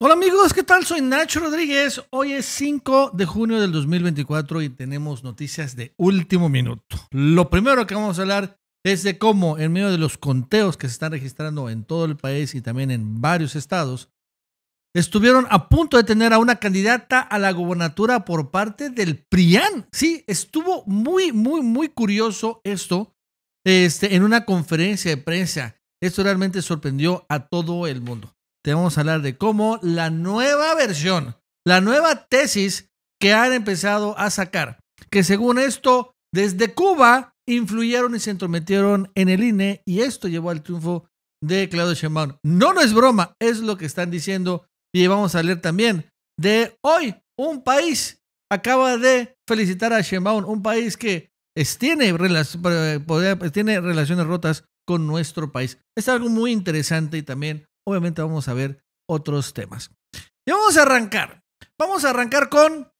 Hola amigos, ¿qué tal? Soy Nacho Rodríguez. Hoy es 5 de junio del 2024 y tenemos noticias de último minuto. Lo primero que vamos a hablar es de cómo en medio de los conteos que se están registrando en todo el país y también en varios estados, estuvieron a punto de tener a una candidata a la gobernatura por parte del PRIAN. Sí, estuvo muy, muy, muy curioso esto este, en una conferencia de prensa. Esto realmente sorprendió a todo el mundo vamos a hablar de cómo la nueva versión, la nueva tesis que han empezado a sacar, que según esto, desde Cuba influyeron y se entrometieron en el INE y esto llevó al triunfo de Claudio Sheinbaum. No, no es broma, es lo que están diciendo y vamos a leer también de hoy un país acaba de felicitar a Sheinbaum, un país que tiene, tiene relaciones rotas con nuestro país. Es algo muy interesante y también obviamente vamos a ver otros temas. Y vamos a arrancar. Vamos a arrancar con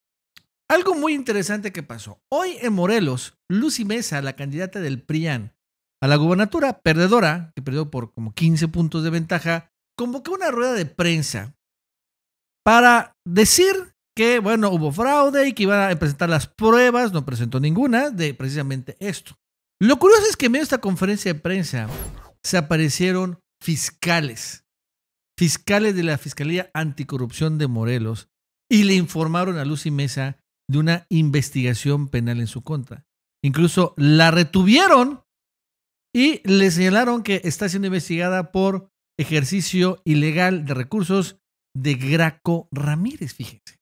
algo muy interesante que pasó. Hoy en Morelos, Lucy Mesa, la candidata del PRIAN a la gubernatura, perdedora, que perdió por como 15 puntos de ventaja, convocó una rueda de prensa para decir que, bueno, hubo fraude y que iban a presentar las pruebas, no presentó ninguna de precisamente esto. Lo curioso es que en medio de esta conferencia de prensa se aparecieron fiscales fiscales de la Fiscalía Anticorrupción de Morelos y le informaron a Lucy Mesa de una investigación penal en su contra. Incluso la retuvieron y le señalaron que está siendo investigada por ejercicio ilegal de recursos de Graco Ramírez, fíjense.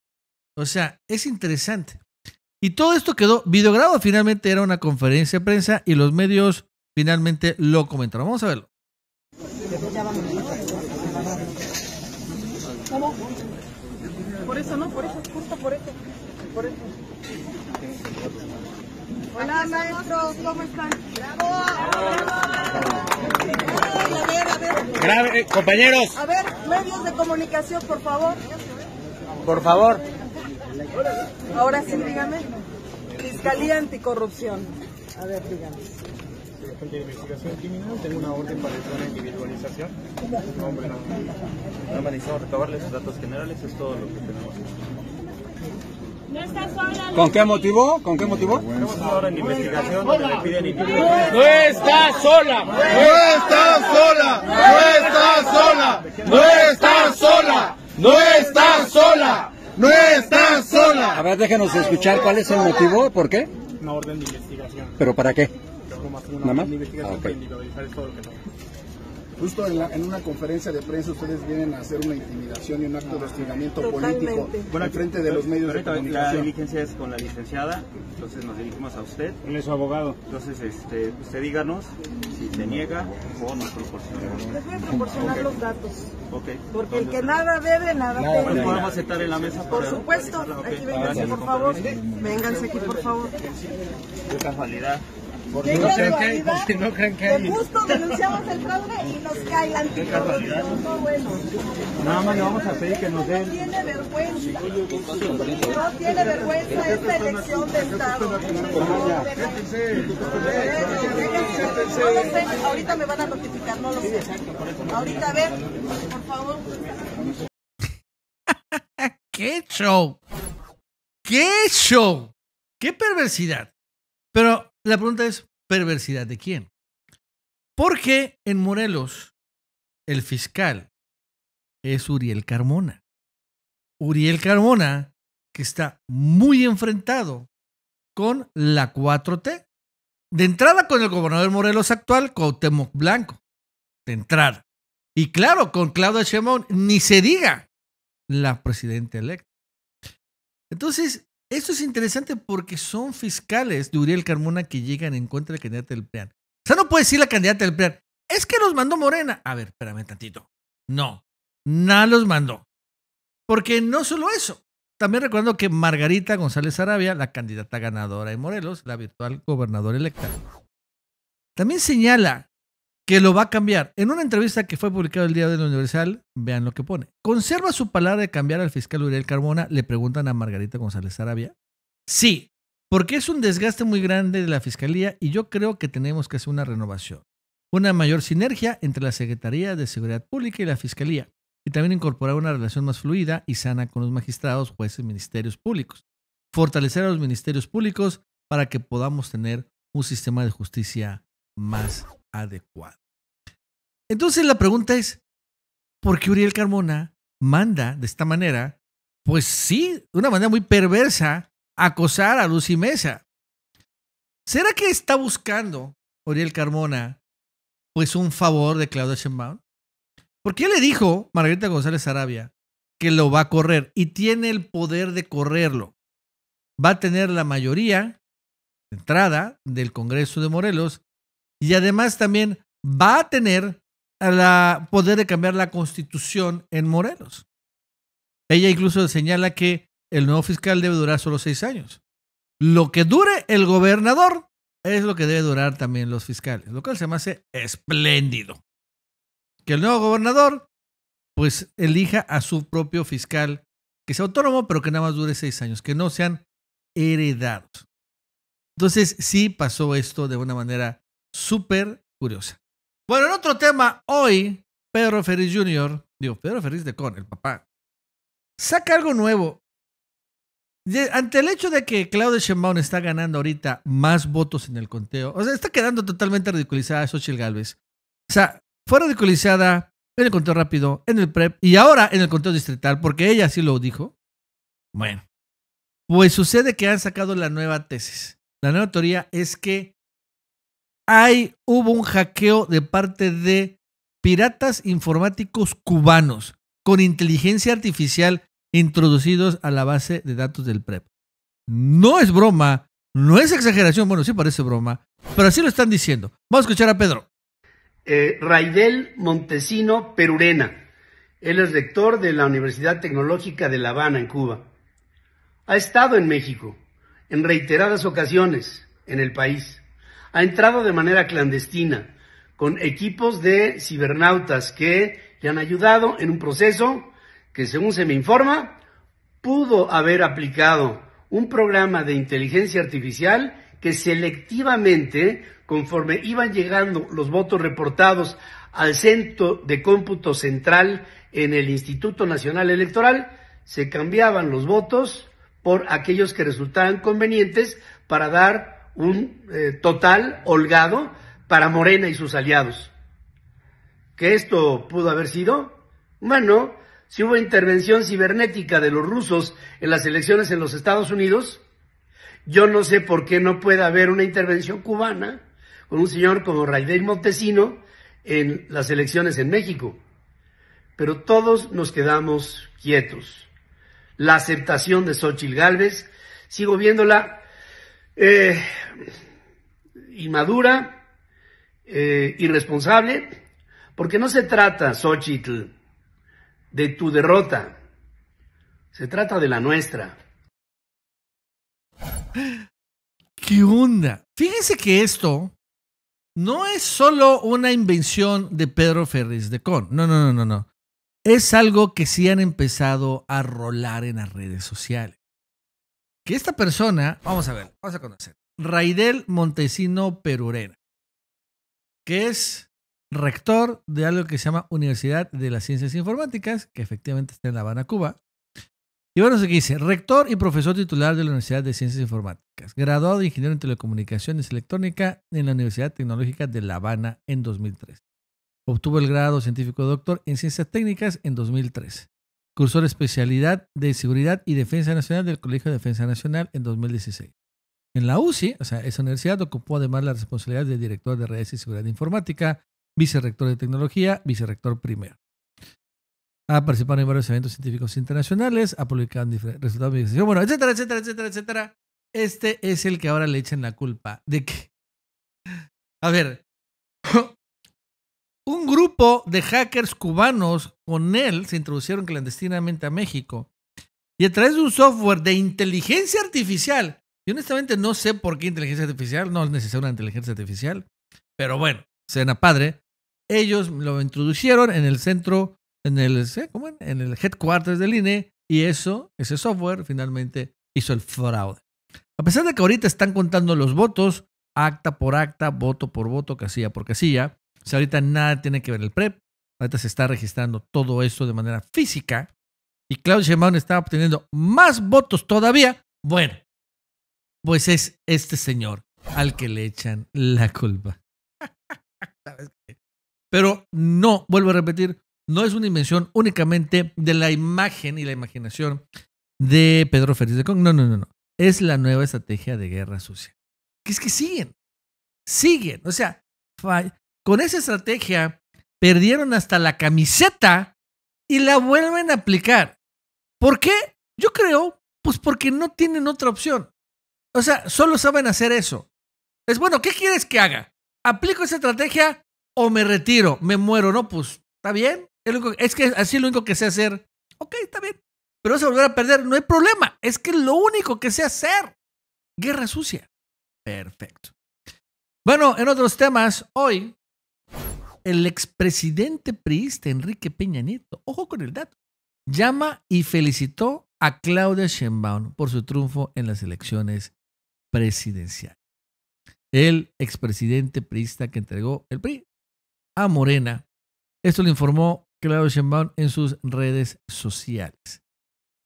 O sea, es interesante. Y todo esto quedó videograbado. Finalmente era una conferencia de prensa y los medios finalmente lo comentaron. Vamos a verlo. ¿Cómo? Por eso, ¿no? Por eso, justo por eso. Por eso. Hola, maestros, ¿cómo están? ¡Bravo! A ver, a ver. Grave, eh, compañeros. A ver, medios de comunicación, por favor. Por favor. Ahora sí, dígame. Fiscalía Anticorrupción. A ver, dígame de investigación criminal, tengo una orden para una individualización. No, hombre, no. Nada más necesitamos recabarle sus datos generales, es todo lo que tenemos. No está sola. ¿Con qué motivo? ¿Con qué motivo? Tenemos una orden de investigación donde le piden individualización. ¡No está sola! ¡No está sola! ¡No está sola! ¡No está sola! ¡No está sola! ¡No está sola! A ver, déjenos escuchar cuál es el motivo, ¿por qué? Una orden de investigación. ¿Pero para qué? ¿Nada más? investigación ah, okay. para individualizar todo lo que no. Justo en, la, en, una conferencia de prensa ustedes vienen a hacer una intimidación y un acto de hostigamiento político bueno, frente de los medios de comunicación. La diligencia es con la licenciada, entonces nos dirigimos a usted. Él es su abogado. Entonces, este, usted díganos si se niega o nos proporciona. Les voy a proporcionar okay. los datos. Okay. Porque el que nada debe, nada no, Pues podemos sentar en la mesa. Por supuesto. Aquí vénganse, por favor. Vénganse aquí, por favor. De casualidad. No creen que, no creen que hay... justo denunciamos el fraude y nos cae la anticorrupción. No, bueno. Nada más le vamos a pedir que nos den... No tiene vergüenza. No tiene vergüenza esta elección de Estado. No lo sé, ahorita me van a notificar, no lo sé. Ahorita a ver, por favor. ¡Qué show! ¡Qué show! ¡Qué perversidad! La pregunta es, ¿perversidad de quién? Porque en Morelos el fiscal es Uriel Carmona. Uriel Carmona, que está muy enfrentado con la 4T. De entrada con el gobernador Morelos actual, Cuauhtémoc Blanco. De entrada. Y claro, con Claudia Sheinbaum, ni se diga la presidenta electa. Entonces, esto es interesante porque son fiscales de Uriel Carmona que llegan en contra del candidato del PRIAN. O sea, no puede decir la candidata del PRIAN, es que los mandó Morena. A ver, espérame tantito. No, nada los mandó. Porque no solo eso. También recuerdo que Margarita González Arabia, la candidata ganadora de Morelos, la virtual gobernadora electa, también señala que lo va a cambiar. En una entrevista que fue publicada el día de Universal, vean lo que pone. ¿Conserva su palabra de cambiar al fiscal Uriel Carmona? Le preguntan a Margarita González Arabia. Sí, porque es un desgaste muy grande de la fiscalía y yo creo que tenemos que hacer una renovación. Una mayor sinergia entre la Secretaría de Seguridad Pública y la Fiscalía. y también incorporar una relación más fluida y sana con los magistrados, jueces, ministerios públicos. Fortalecer a los ministerios públicos para que podamos tener un sistema de justicia más adecuado. Entonces la pregunta es, ¿por qué Uriel Carmona manda de esta manera, pues sí, de una manera muy perversa, acosar a Lucy Mesa? ¿Será que está buscando Uriel Carmona pues un favor de Claudia Sheinbaum? Porque le dijo Margarita González Arabia que lo va a correr y tiene el poder de correrlo. Va a tener la mayoría de entrada del Congreso de Morelos y además también va a tener el poder de cambiar la constitución en Morelos. Ella incluso señala que el nuevo fiscal debe durar solo seis años. Lo que dure el gobernador es lo que debe durar también los fiscales, lo cual se me hace espléndido. Que el nuevo gobernador pues elija a su propio fiscal, que sea autónomo, pero que nada más dure seis años, que no sean heredados. Entonces sí pasó esto de una manera súper curiosa. Bueno, en otro tema, hoy Pedro Ferris Jr., digo, Pedro Ferris de Con, el papá, saca algo nuevo. ante el hecho de que Claudia Sheinbaum está ganando ahorita más votos en el conteo, o sea, está quedando totalmente ridiculizada Xochitl Galvez. O sea, fue ridiculizada en el conteo rápido, en el PREP y ahora en el conteo distrital, porque ella sí lo dijo. Bueno, pues sucede que han sacado la nueva tesis. La nueva teoría es que hay, hubo un hackeo de parte de piratas informáticos cubanos con inteligencia artificial introducidos a la base de datos del PREP. No es broma, no es exageración, bueno, sí parece broma, pero así lo están diciendo. Vamos a escuchar a Pedro. Eh, Raidel Montesino Perurena. Él es rector de la Universidad Tecnológica de La Habana, en Cuba. Ha estado en México en reiteradas ocasiones en el país ha entrado de manera clandestina con equipos de cibernautas que le han ayudado en un proceso que, según se me informa, pudo haber aplicado un programa de inteligencia artificial que selectivamente, conforme iban llegando los votos reportados al centro de cómputo central en el Instituto Nacional Electoral, se cambiaban los votos por aquellos que resultaban convenientes para dar un eh, total holgado para Morena y sus aliados. ¿Que esto pudo haber sido? Bueno, si hubo intervención cibernética de los rusos en las elecciones en los Estados Unidos, yo no sé por qué no puede haber una intervención cubana con un señor como Raidel Montesino en las elecciones en México. Pero todos nos quedamos quietos. La aceptación de Xochitl Gálvez, sigo viéndola eh, inmadura, eh, irresponsable, porque no se trata, Xochitl, de tu derrota, se trata de la nuestra. ¿Qué onda? Fíjense que esto no es solo una invención de Pedro Ferris de Con. No, no, no, no, no. Es algo que sí han empezado a rolar en las redes sociales que esta persona, vamos a ver, vamos a conocer, Raidel Montesino Perurena, que es rector de algo que se llama Universidad de las Ciencias Informáticas, que efectivamente está en La Habana, Cuba. Y bueno, aquí dice, rector y profesor titular de la Universidad de Ciencias Informáticas, graduado de Ingeniero en Telecomunicaciones Electrónica en la Universidad Tecnológica de La Habana en 2003. Obtuvo el grado científico doctor en Ciencias Técnicas en 2003. Cursó la especialidad de Seguridad y Defensa Nacional del Colegio de Defensa Nacional en 2016. En la UCI, o sea, esa universidad ocupó además la responsabilidad de director de redes y seguridad informática, vicerrector de tecnología, vicerrector primero. Ha participado en varios eventos científicos internacionales, ha publicado resultados de investigación, bueno, etcétera, etcétera, etcétera, etcétera. Este es el que ahora le echan la culpa de que, a ver, un grupo de hackers cubanos con él se introducieron clandestinamente a México y a través de un software de inteligencia artificial. Y honestamente no sé por qué inteligencia artificial, no es necesaria una inteligencia artificial, pero bueno, cena padre. Ellos lo introducieron en el centro, en el, ¿cómo? en el headquarters del INE y eso, ese software finalmente hizo el fraude. A pesar de que ahorita están contando los votos, acta por acta, voto por voto, casilla por casilla, o sea, ahorita nada tiene que ver el PREP, Ahorita se está registrando todo esto de manera física y Claudio Sheinbaum está obteniendo más votos todavía. Bueno, pues es este señor al que le echan la culpa. Pero no, vuelvo a repetir, no es una invención únicamente de la imagen y la imaginación de Pedro Félix de Con. No, no, no, no. Es la nueva estrategia de guerra sucia. Que es que siguen, siguen. O sea, con esa estrategia perdieron hasta la camiseta y la vuelven a aplicar. ¿Por qué? Yo creo, pues porque no tienen otra opción. O sea, solo saben hacer eso. Es bueno, ¿qué quieres que haga? ¿Aplico esa estrategia o me retiro? ¿Me muero? No, pues, ¿está bien? Es que así lo único que sé hacer. Ok, está bien. Pero vas a volver a perder, no hay problema. Es que lo único que sé hacer. Guerra sucia. Perfecto. Bueno, en otros temas, hoy el expresidente priista Enrique Peña Nieto, ojo con el dato, llama y felicitó a Claudia Sheinbaum por su triunfo en las elecciones presidenciales. El expresidente priista que entregó el PRI a Morena. Esto lo informó Claudia Sheinbaum en sus redes sociales.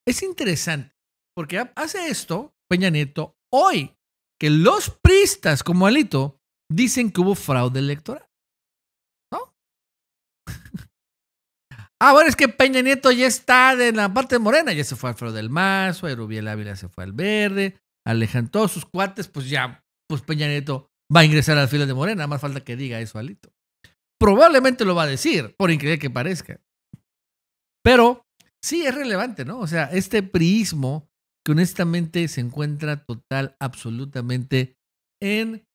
Es interesante porque hace esto Peña Nieto hoy que los priistas como Alito dicen que hubo fraude electoral. Ah, bueno, es que Peña Nieto ya está en la parte de Morena, ya se fue Alfredo del Mazo, Erubiel Ávila se fue al verde, Alejan todos sus cuates, pues ya, pues Peña Nieto va a ingresar al fila de Morena, más falta que diga eso Alito. Probablemente lo va a decir, por increíble que parezca. Pero sí es relevante, ¿no? O sea, este priismo que honestamente se encuentra total, absolutamente en,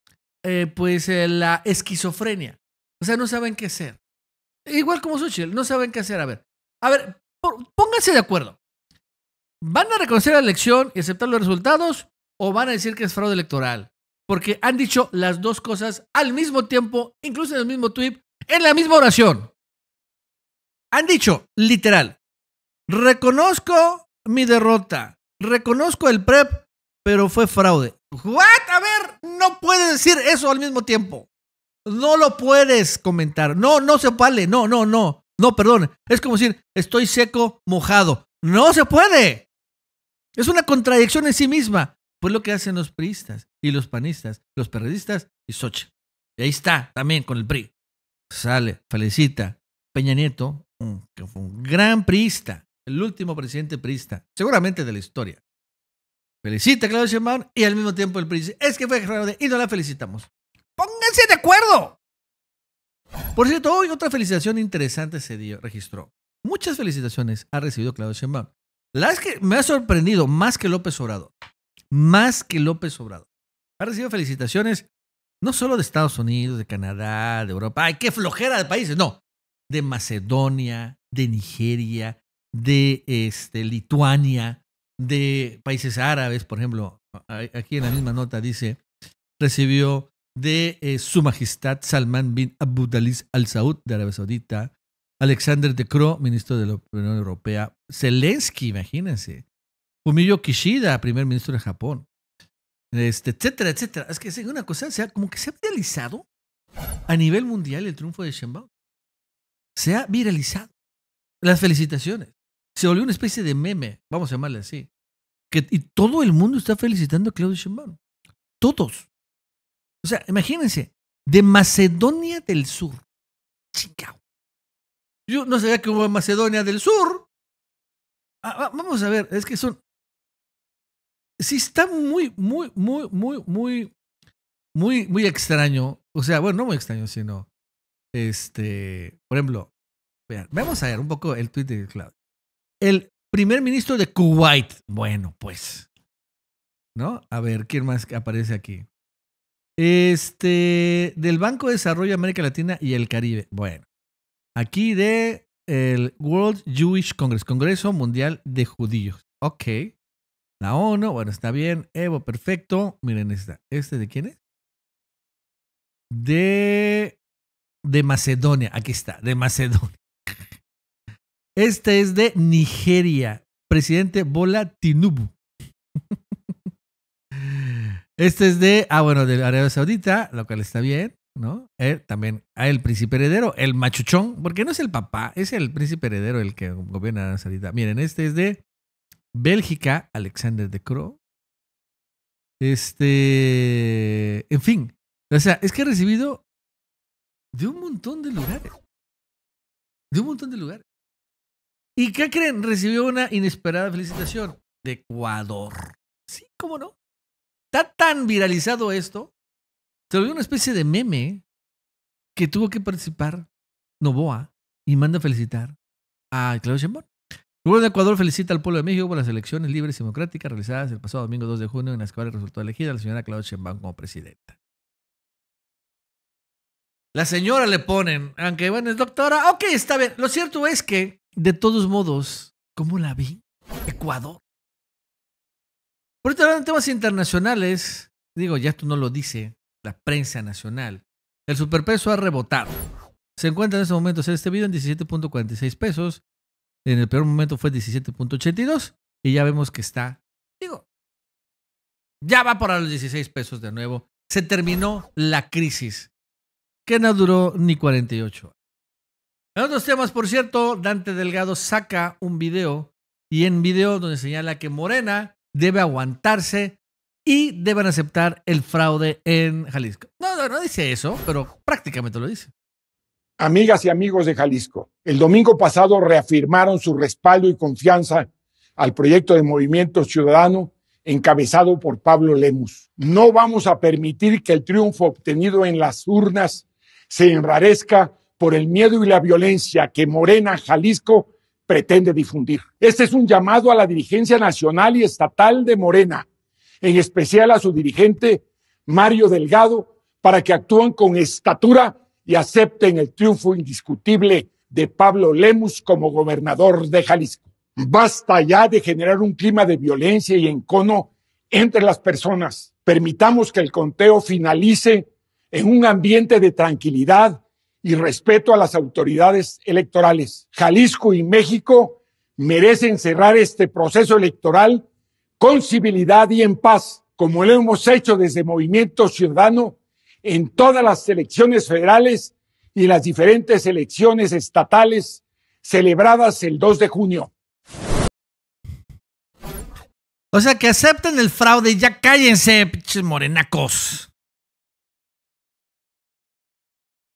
eh, pues, eh, la esquizofrenia. O sea, no saben qué hacer. Igual como Xochitl, no saben qué hacer. A ver, a ver, pónganse de acuerdo. ¿Van a reconocer la elección y aceptar los resultados o van a decir que es fraude electoral? Porque han dicho las dos cosas al mismo tiempo, incluso en el mismo tweet, en la misma oración. Han dicho, literal, reconozco mi derrota, reconozco el PREP, pero fue fraude. ¿What? A ver, no puede decir eso al mismo tiempo. No lo puedes comentar. No, no se vale. No, no, no. No, perdón. Es como decir, estoy seco, mojado. No se puede. Es una contradicción en sí misma. Pues lo que hacen los priistas y los panistas, los periodistas y Sochi. Y ahí está, también con el PRI. Sale, felicita. Peña Nieto, que fue un gran priista, el último presidente priista, seguramente de la historia. Felicita a Claudio Sheinbaum y al mismo tiempo el PRI es que fue fraude y no la felicitamos. Pónganse de acuerdo. Por cierto, hoy otra felicitación interesante se dio, registró. Muchas felicitaciones ha recibido Claudio Sheinbaum. La es que me ha sorprendido más que López Obrador. Más que López Obrador. Ha recibido felicitaciones no solo de Estados Unidos, de Canadá, de Europa. ¡Ay, qué flojera de países! No. De Macedonia, de Nigeria, de este, Lituania, de países árabes, por ejemplo. Aquí en la misma nota dice, recibió de eh, Su Majestad Salman bin Abdulaziz Al Saud de Arabia Saudita, Alexander De Croo, ministro de la Unión Europea, Zelensky, imagínense, Fumio Kishida, primer ministro de Japón, este, etcétera, etcétera. Es que es una cosa, sea, como que se ha viralizado a nivel mundial el triunfo de Sheinbaum. Se ha viralizado. Las felicitaciones. Se volvió una especie de meme, vamos a llamarle así. Que, y todo el mundo está felicitando a Claudio Sheinbaum. Todos. O sea, imagínense, de Macedonia del Sur. Chicago. Yo no sabía que hubo Macedonia del Sur. Ah, vamos a ver, es que son. Sí, está muy, muy, muy, muy, muy, muy, muy extraño. O sea, bueno, no muy extraño, sino. Este. Por ejemplo, vean, vamos a ver un poco el tweet de Claudio. El primer ministro de Kuwait. Bueno, pues. ¿No? A ver, ¿quién más aparece aquí? Este, del Banco de Desarrollo de América Latina y el Caribe. Bueno, aquí de el World Jewish Congress, Congreso Mundial de Judíos. Ok. La ONU, bueno, está bien. Evo, perfecto. Miren esta. ¿Este de quién es? De, de Macedonia. Aquí está, de Macedonia. Este es de Nigeria. Presidente Bola Tinubu. Este es de, ah, bueno, de Arabia Saudita, lo cual está bien. ¿no? también a el príncipe heredero, el machuchón, porque no es el papá, es el príncipe heredero el que gobierna la salida. Miren, este es de Bélgica, Alexander de Croo. Este, en fin, o sea, es que he recibido de un montón de lugares. De un montón de lugares. ¿Y qué creen? Recibió una inesperada felicitación de Ecuador. Sí, ¿cómo no? Está tan viralizado esto. Se volvió una especie de meme que tuvo que participar Novoa y manda a felicitar a Claudio Sheinbaum. El gobierno de Ecuador felicita al pueblo de México por las elecciones libres y democráticas realizadas el pasado domingo 2 de junio en las cuales resultó elegida la señora Claudia Sheinbaum como presidenta. La señora le ponen, aunque bueno, es doctora, ok, está bien. Lo cierto es que, de todos modos, ¿cómo la vi? Ecuador. Por otro lado, en temas internacionales, digo, ya esto no lo dice la prensa nacional, el superpeso ha rebotado. Se encuentra en este momento en este video en 17.46 pesos en el peor momento fue 17.82 y ya vemos que está, digo, ya va por los 16 pesos de nuevo. Se terminó la crisis, que no duró ni 48 En otros temas, por cierto, Dante Delgado saca un video y en video donde señala que Morena debe aguantarse y deben aceptar el fraude en Jalisco. No, no, dice eso, pero prácticamente lo dice. Amigas y amigos de Jalisco, el domingo pasado reafirmaron su respaldo y confianza al proyecto de Movimiento Ciudadano encabezado por Pablo Lemus. No vamos a permitir que el triunfo obtenido en las urnas se enrarezca por el miedo y la violencia que Morena Jalisco pretende difundir. Este es un llamado a la dirigencia nacional y estatal de Morena, en especial a su dirigente Mario Delgado, para que actúen con estatura y acepten el triunfo indiscutible de Pablo Lemus como gobernador de Jalisco. Basta ya de generar un clima de violencia y encono entre las personas. Permitamos que el conteo finalice en un ambiente de tranquilidad y respeto a las autoridades electorales. Jalisco y México merecen cerrar este proceso electoral con civilidad y en paz, como lo hemos hecho desde Movimiento Ciudadano en todas las elecciones federales y las diferentes elecciones estatales celebradas el 2 de junio. O sea, que acepten el fraude y ya cállense, pinches morenacos.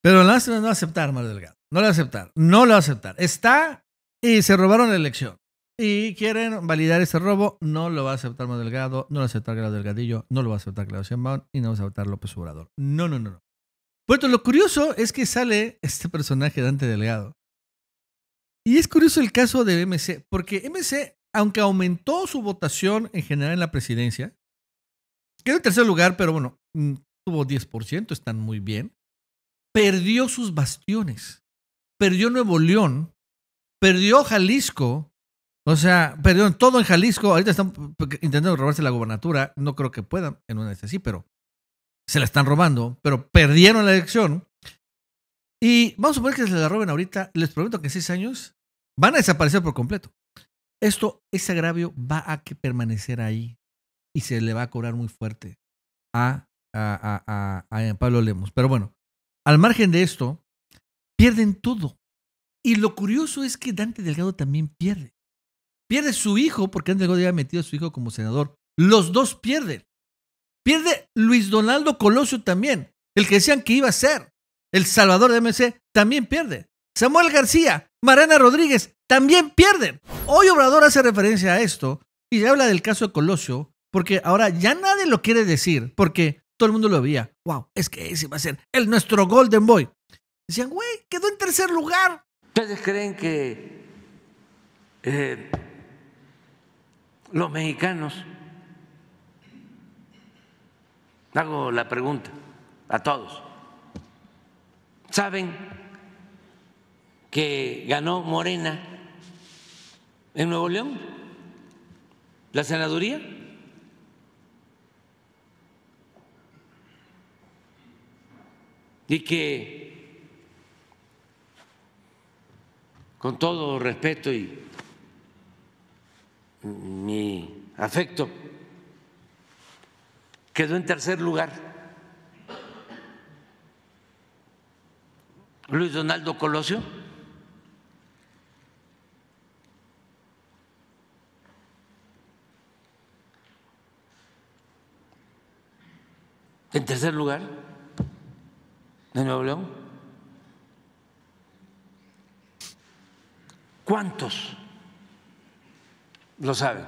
Pero no, no va a aceptar, Mario Delgado. No lo va a aceptar. No lo va a aceptar. Está y se robaron la elección y quieren validar ese robo, no lo va a aceptar Manuel Delgado, no lo va a aceptar Claudio Delgadillo, no lo va a aceptar Claudio Sheinbaum y no va a aceptar López Obrador. No, no, no, no. Pues lo curioso es que sale este personaje Dante Delgado. Y es curioso el caso de MC, porque MC, aunque aumentó su votación en general en la presidencia, quedó en tercer lugar, pero bueno, mm, tuvo 10%, están muy bien. Perdió sus bastiones. Perdió Nuevo León, perdió Jalisco, o sea, perdieron todo en Jalisco. Ahorita están intentando robarse la gobernatura. No creo que puedan en una vez así, pero se la están robando. Pero perdieron la elección. Y vamos a suponer que se la roben ahorita. Les prometo que en seis años van a desaparecer por completo. Esto, ese agravio va a que permanecer ahí y se le va a cobrar muy fuerte a, a, a, a Pablo Lemos. Pero bueno, al margen de esto, pierden todo. Y lo curioso es que Dante Delgado también pierde. Pierde su hijo, porque antes había metido a su hijo como senador. Los dos pierden. Pierde Luis Donaldo Colosio también, el que decían que iba a ser el salvador de MC, también pierde. Samuel García, Mariana Rodríguez, también pierden. Hoy Obrador hace referencia a esto y habla del caso de Colosio, porque ahora ya nadie lo quiere decir, porque todo el mundo lo veía. Wow, es que ese va a ser el nuestro Golden Boy. Decían, güey, quedó en tercer lugar. ¿Ustedes creen que eh, los mexicanos, hago la pregunta a todos, ¿saben que ganó Morena en Nuevo León la senaduría? Y que, con todo respeto y mi afecto, quedó en tercer lugar Luis Donaldo Colosio. En tercer lugar, de Nuevo León. ¿Cuántos lo saben?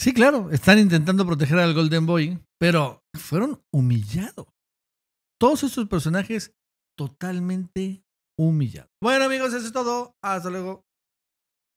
Sí, claro, están intentando proteger al Golden Boy, pero fueron humillados. Todos estos personajes totalmente humillados. Bueno, amigos, eso es todo. Hasta luego.